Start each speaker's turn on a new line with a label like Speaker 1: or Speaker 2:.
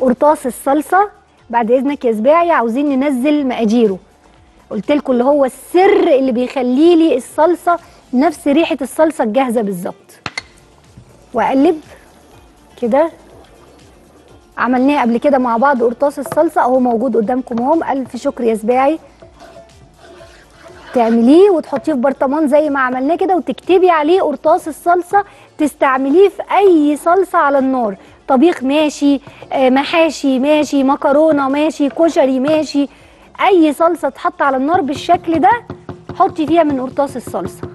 Speaker 1: قرطاس الصلصة. بعد إذنك يا سباعي عاوزين ننزل مقاديره. قلت لكم اللي هو السر اللي بيخلي لي الصلصة نفس ريحة الصلصة الجاهزة بالظبط. وأقلب كده. عملناه قبل كده مع بعض قرطاس الصلصة أهو موجود قدامكم أهو. ألف شكر يا سباعي تعمليه وتحطيه في برطمان زي ما عملناه كده وتكتبي عليه قرطاس الصلصة تستعمليه في أي صلصة على النار. طبيخ ماشي آه، محاشي ماشي مكرونة ماشي كشري ماشي. أي صلصة تحط على النار بالشكل ده حطي فيها من قرطاس الصلصة.